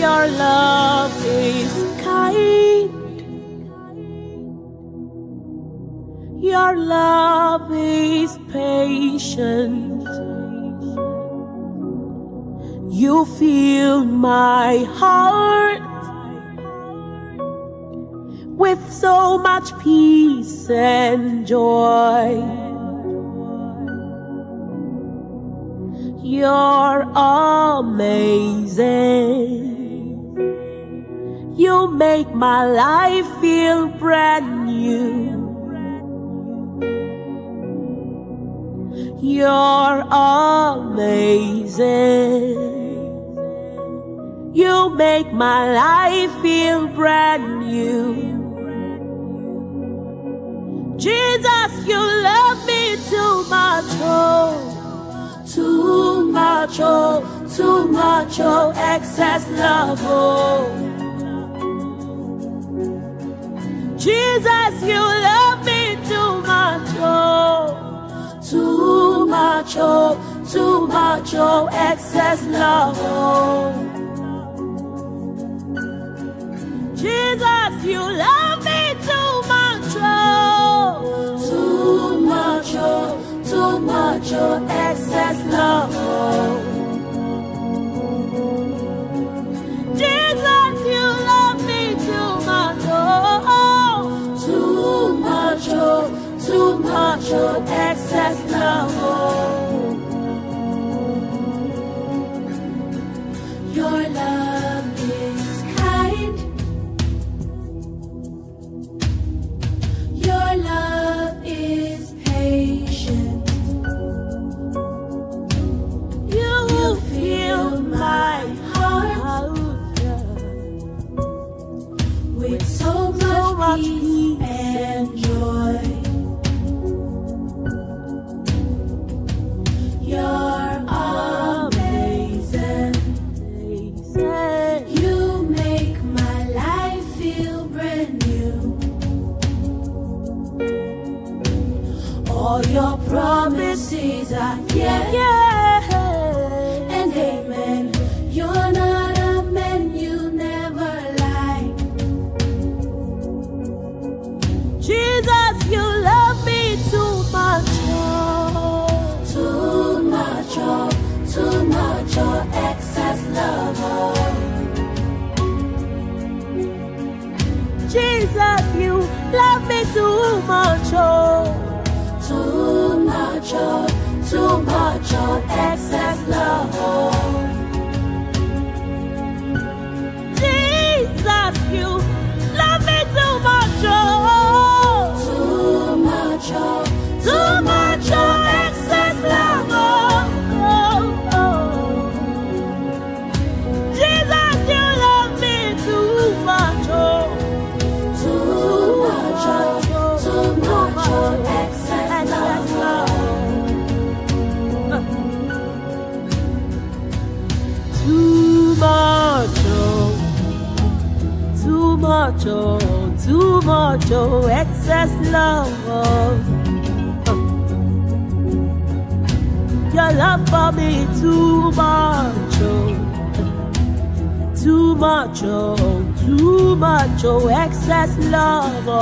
your love is kind. Your love is patient. You fill my heart with so much peace and joy. You're amazing. You make my life feel brand new. You're amazing. You make my life feel brand new. Jesus, you love me too much, oh, too much, oh, too much, oh, excess love, oh. Jesus, you love me too much, oh, too much, oh, too much, oh, excess love, oh. Jesus, you love oh, excess love. Your love All your promises are yes Yeah. Much, too much, oh, excess love. Much, oh, too much, oh, excess love. Oh. Your love for me too much, oh, too much, oh, too much, oh, excess love. Oh.